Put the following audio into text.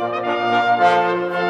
Música